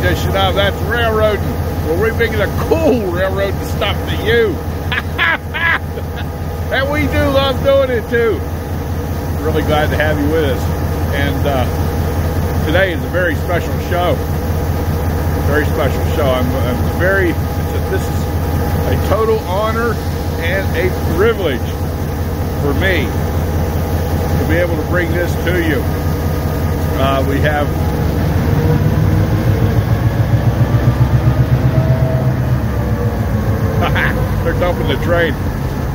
edition of That's Railroading, where we make it a cool railroad to stop to you. and we do love doing it too. Really glad to have you with us. And uh, today is a very special show. Very special show. I'm, I'm very, a, this is a total honor and a privilege for me to be able to bring this to you. Uh, we have dumping the train.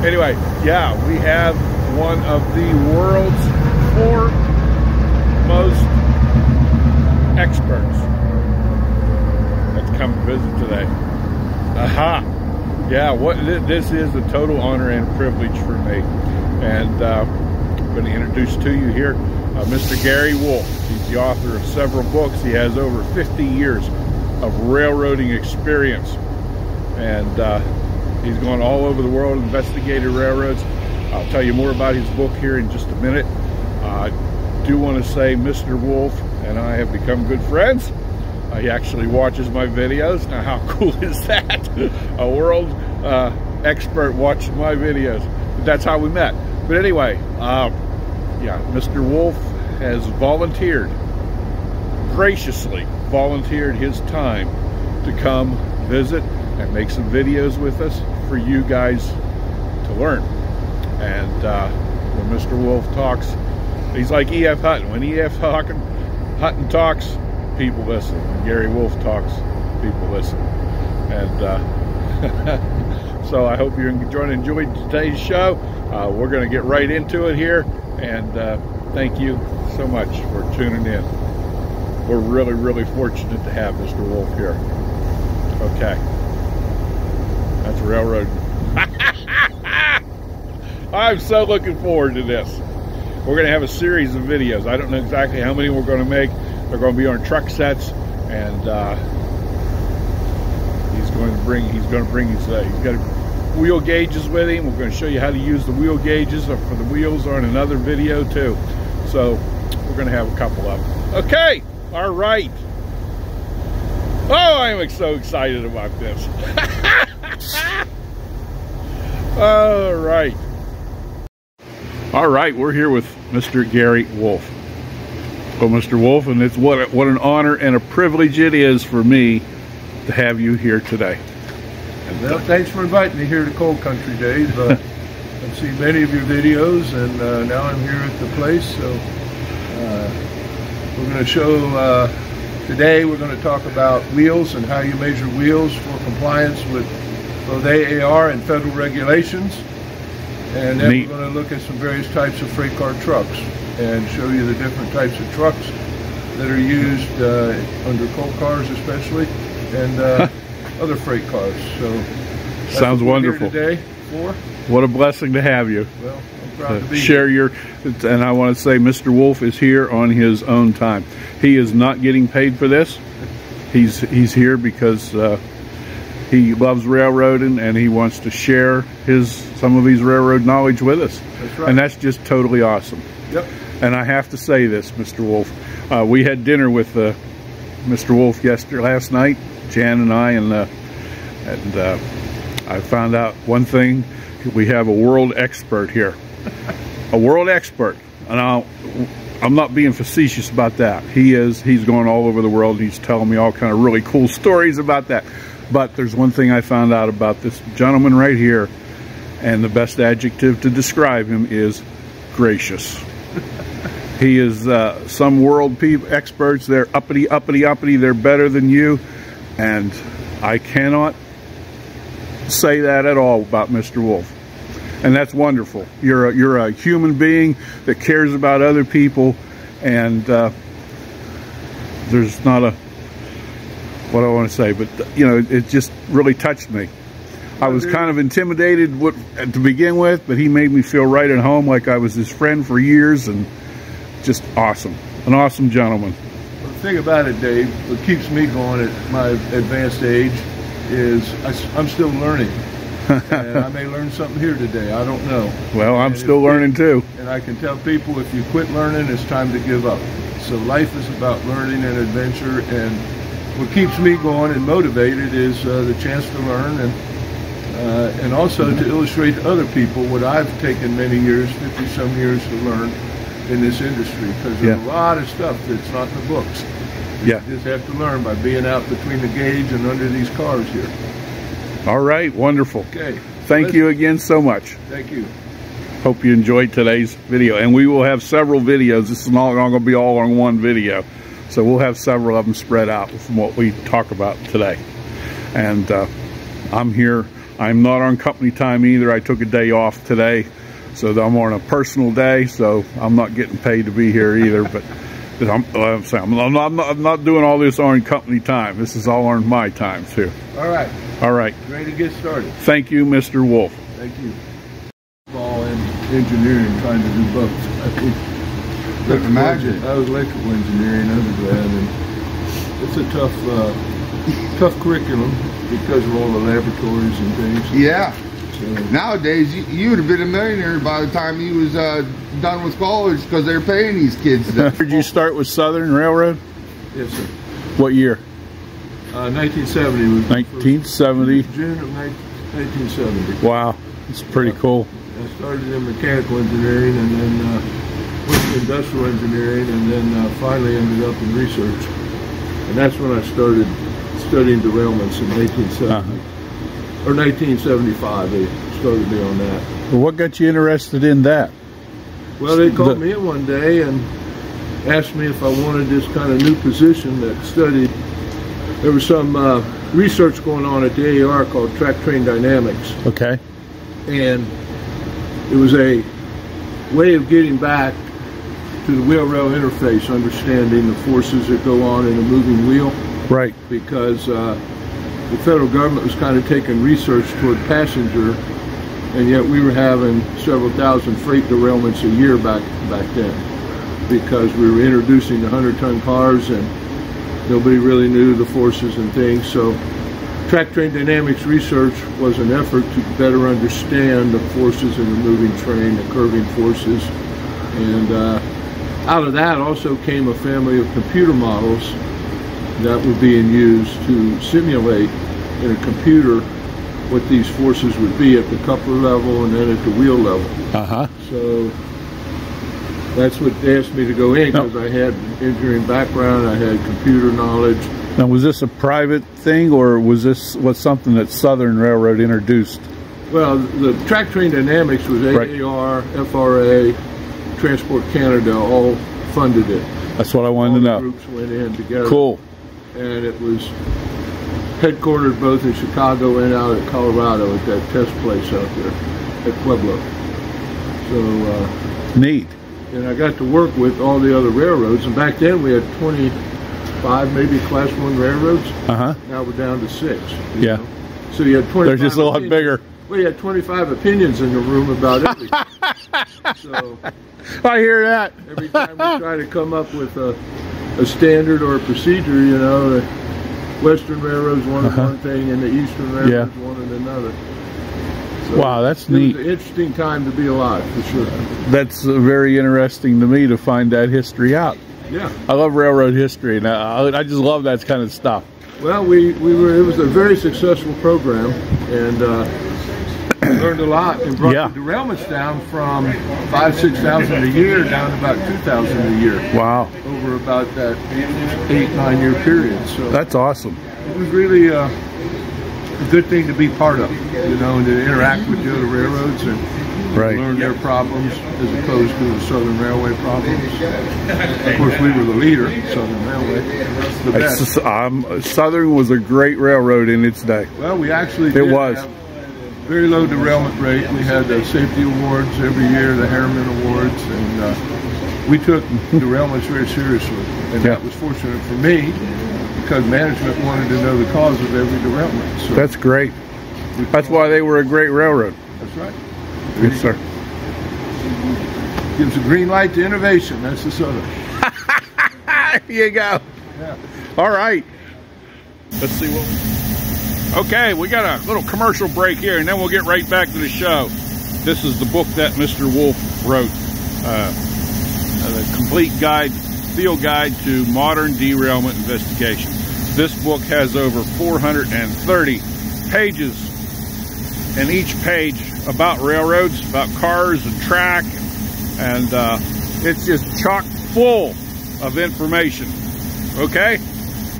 Anyway, yeah, we have one of the world's four most experts that's come to visit today. Aha! Yeah, what this is a total honor and privilege for me, and uh, I'm going to introduce to you here uh, Mr. Gary Wolf. He's the author of several books. He has over 50 years of railroading experience. And uh, he's gone all over the world, investigated railroads. I'll tell you more about his book here in just a minute. I do want to say Mr. Wolf and I have become good friends. Uh, he actually watches my videos. Now, how cool is that? A world uh, expert watching my videos. That's how we met. But anyway, uh, yeah, Mr. Wolf has volunteered, graciously volunteered his time to come visit and make some videos with us for you guys to learn. And uh, when Mr. Wolf talks, he's like E.F. Hutton. When E.F. Hutton, Hutton talks, people listen. When Gary Wolf talks, people listen. And uh, so I hope you're enjoying today's show. Uh, we're going to get right into it here. And uh, thank you so much for tuning in. We're really, really fortunate to have Mr. Wolf here. Okay. That's railroad. I'm so looking forward to this. We're going to have a series of videos. I don't know exactly how many we're going to make. They're going to be on truck sets, and uh, he's going to bring. He's going to bring his. Uh, he's got wheel gauges with him. We're going to show you how to use the wheel gauges for the wheels on another video too. So we're going to have a couple of them. Okay, all right. Oh, I'm so excited about this. all right. All right, we're here with Mr. Gary Wolf. Well, Mr. Wolf, and it's what, what an honor and a privilege it is for me to have you here today. Well, thanks for inviting me here to Coal Country Days. Uh, I've seen many of your videos, and uh, now I'm here at the place. So uh, we're going to show uh, today. We're going to talk about wheels and how you measure wheels for compliance with both AAR and federal regulations. And then Neat. we're going to look at some various types of freight car trucks and show you the different types of trucks that are used uh, under coal cars, especially, and uh, other freight cars. So sounds wonderful. today for what a blessing to have you. Well, I'm proud to be share here. your and I want to say Mr. Wolf is here on his own time. He is not getting paid for this. He's he's here because uh, he loves railroading and he wants to share his some of his railroad knowledge with us. That's right. And that's just totally awesome. Yep. And I have to say this, Mr. Wolf. Uh, we had dinner with uh, Mr. Wolf yesterday last night Jan and I, and uh, and uh, I found out one thing: we have a world expert here, a world expert, and I'll, I'm not being facetious about that. He is. He's going all over the world. he's telling me all kind of really cool stories about that. But there's one thing I found out about this gentleman right here, and the best adjective to describe him is gracious. he is uh, some world experts. They're uppity, uppity, uppity. They're better than you. And I cannot say that at all about Mr. Wolf. And that's wonderful. You're a, you're a human being that cares about other people, and uh, there's not a what I want to say, but you know, it just really touched me. I was kind of intimidated what, to begin with, but he made me feel right at home, like I was his friend for years, and just awesome, an awesome gentleman the thing about it, Dave, what keeps me going at my advanced age is I, am still learning. and I may learn something here today. I don't know. Well, I'm and still learning too. And I can tell people if you quit learning, it's time to give up. So life is about learning and adventure, and what keeps me going and motivated is uh, the chance to learn and uh, and also to illustrate to other people what I've taken many years, 50 some years to learn in this industry because there's Yeah. a lot of stuff that's not in the books. Yeah. You just have to learn by being out between the gauge and under these cars here. All right. Wonderful. Okay. Thank you again so much. Thank you. Hope you enjoyed today's video. And we will have several videos. This is not going to be all on one video. So we'll have several of them spread out from what we talk about today. And uh, I'm here. I'm not on company time either. I took a day off today. So I'm on a personal day. So I'm not getting paid to be here either. But I'm, I'm, saying, I'm, not, I'm, not, I'm not doing all this on company time. This is all on my time too. All right. All right. Ready to get started. Thank you, Mr. Wolf. Thank you. Ball and engineering trying to do both. I think Couldn't imagine. I was electrical engineering undergrad, and it's a tough, uh, tough curriculum because of all the laboratories and things. Yeah. So, Nowadays, you, you would have been a millionaire by the time you was uh, done with college because they're paying these kids. stuff. Did you start with Southern Railroad? yes, sir. What year? Uh, 1970 was 1970. June of 19, 1970. Wow, it's pretty cool. I started in mechanical engineering and then uh, went to industrial engineering and then uh, finally ended up in research. And that's when I started studying derailments in 1970 Uh-huh. or 1975. They started me on that. Well, what got you interested in that? Well, they called The- me in one day and asked me if I wanted this kind of new position that studied. There was some uh, research going on at the AAR called track train dynamics. Okay. and it was a way of getting back to the wheel rail interface, understanding the forces that go on in a moving wheel, Right. because uh, the federal government was kind of taking research toward passenger, and yet we were having several thousand freight derailments a year back back then, because we were introducing the hundred ton cars and nobody really knew the forces and things. So track train dynamics research was an effort to better understand the forces in the moving train, the curving forces. And uh, out of that also came a family of computer models that were being used to simulate in a computer what these forces would be at the coupler level and then at the wheel level. Uh huh. So that's what they asked me to go in because I had engineering background, I had computer knowledge. Now, was this a private thing, or was this was something that Southern Railroad introduced? Well, the track train dynamics was Right. AAR, FRA, Transport Canada all funded it. That's what I All wanted to know. groups went in together. Cool. And it was headquartered both in Chicago and out at Colorado at that test place out there at Pueblo. So, uh, Neat. and I got to work with all the other railroads. And back then we had 25 maybe class one railroads. Uh huh. Now we're down to six. Yeah. know. So you had 25. They're just a lot bigger. Well, you had 25 opinions in the room about everything. so I hear that. every time we try to come up with a, a standard or a procedure, you know, the Western railroads wanted Uh-huh. one thing and the Eastern railroads wanted another. So Wow, that's neat. an interesting time to be alive, for sure. That's uh, very interesting to me to find that history out. Yeah. I love railroad history, and I, I just love that kind of stuff. Well, we, we were, it was a very successful program and uh, learned a lot and brought Yeah. the derailments down from five, 6,000 a year down to about 2,000 a year Wow, over about that eight, nine year period. So that's awesome. it was really uh, a good thing to be part of, you know, and to interact with the other railroads and Right. learn their problems as opposed to the Southern Railway problems. Of course, we were the leader, Southern Railway, the best. Um, Southern was a great railroad in its day. Well, we actually It was. have very low derailment rate. We had the safety awards every year, the Harriman Awards, and uh, we took derailments very seriously. And Yeah. that was fortunate for me because management wanted to know the cause of every derailment. So That's great. That's why they were a great railroad. That's right. Yes, sir. Gives a green light to innovation. That's the Southern. Here you go. Yeah. All right. Let's see what. Okay, we got a little commercial break here, and then we'll get right back to the show. This is the book that Mr. Wolf wrote, uh, the complete guide, field guide to modern derailment investigation. This book has over 430 pages, and each page about railroads, about cars and track, and uh, it's just chock full of information. Okay?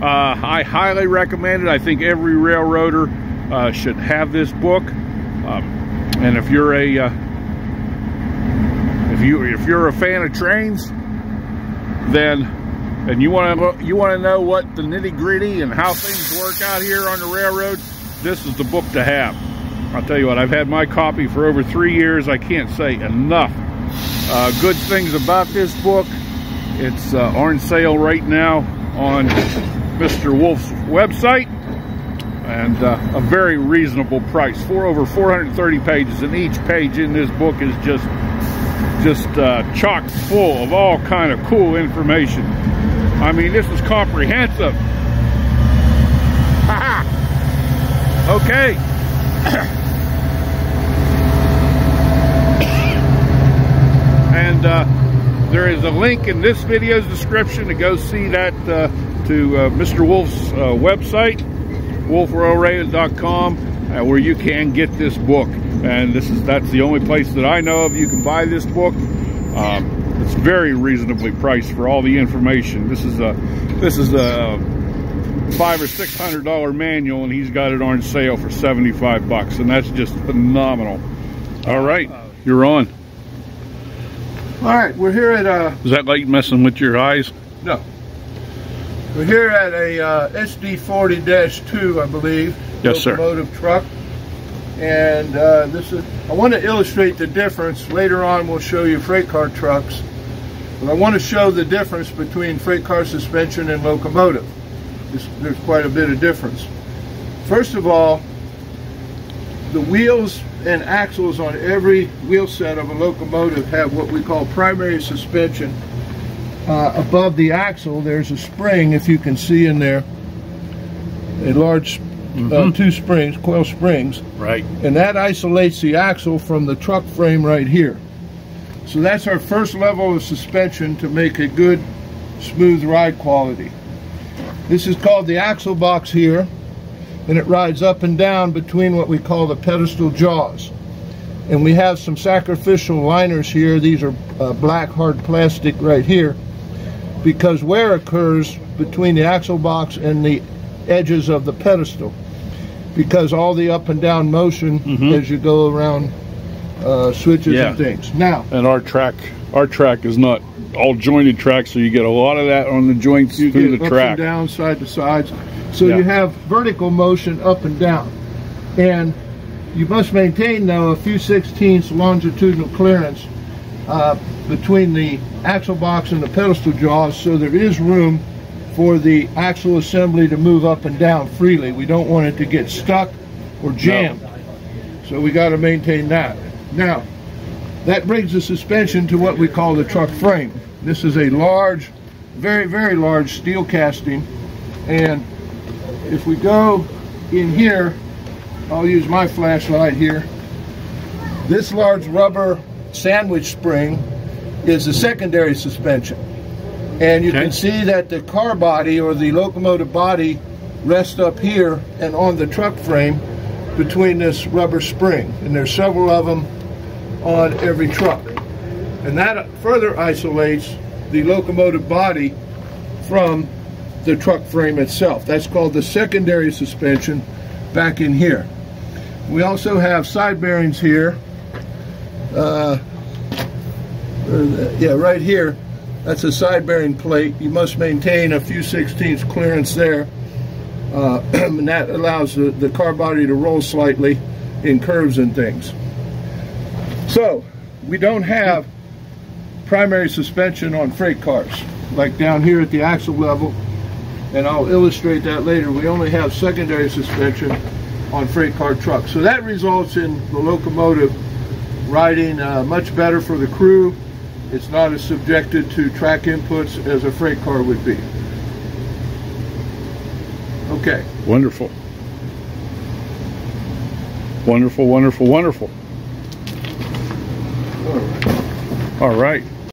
Uh, I highly recommend it. I think every railroader uh, should have this book. Um, and if you're a uh, if you if you're a fan of trains, then and you want to you want to know what the nitty gritty and how things work out here on the railroad, this is the book to have. I'll tell you what, I've had my copy for over three years. I can't say enough uh, good things about this book. It's uh, on sale right now on Mr. Wolf's website and uh, a very reasonable price. For over 430 pages and each page in this book is just just uh, chock full of all kind of cool information. I mean this is comprehensive. Okay. And uh, there is a link in this video's description to go see that uh, to uh, Mr. Wolf's uh, website, wolfrailway.com, uh, where you can get this book. And this is that's the only place that I know of you can buy this book. Um, it's very reasonably priced for all the information. This is a this is a five or six hundred dollar manual, and he's got it on sale for seventy five bucks, and that's just phenomenal. All right, you're on. All right, we're here at uh, Is that light messing with your eyes? no, we're here at a uh, SD40-2, I believe. Yes, sir. locomotive truck, and uh, this is. I want to illustrate the difference. Later on, we'll show you freight car trucks, but I want to show the difference between freight car suspension and locomotive. There's, there's quite a bit of difference. First of all, the wheels and axles on every wheel set of a locomotive have what we call primary suspension. Uh, above the axle, there's a spring, if you can see in there, a large uh, two springs, coil springs, Right. and that isolates the axle from the truck frame right here. So that's our first level of suspension to make a good, smooth ride quality. This is called the axle box here, and it rides up and down between what we call the pedestal jaws. And we have some sacrificial liners here. These are uh, black hard plastic right here, because wear occurs between the axle box and the edges of the pedestal, because all the up and down motion Mhm. as you go around uh, switches Yeah. and things. Now, And our track, our track is not all jointed track, so you get a lot of that on the joints you through get the up track. and down, side to sides. So Yeah. you have vertical motion up and down. And you must maintain, though, a few sixteenths longitudinal clearance uh, between the axle box and the pedestal jaws so there is room for the axle assembly to move up and down freely. We don't want it to get stuck or jammed. So we got to maintain that. Now, that brings the suspension to what we call the truck frame. This is a large, very, very large steel casting. And if we go in here, I'll use my flashlight here. This large rubber sandwich spring is the secondary suspension. And you Okay. can see that the car body or the locomotive body rests up here and on the truck frame between this rubber spring. And there's several of them on every truck. And that further isolates the locomotive body from the truck frame itself. That's called the secondary suspension back in here. We also have side bearings here. Uh, yeah, right here. That's a side bearing plate. You must maintain a few sixteenths clearance there. Uh, and that allows the, the car body to roll slightly in curves and things. So, we don't have primary suspension on freight cars, like down here at the axle level, and I'll illustrate that later. We only have secondary suspension on freight car trucks. So that results in the locomotive riding uh, much better for the crew. It's not as subjected to track inputs as a freight car would be. Okay. Wonderful. Wonderful, wonderful, wonderful. All right. All right.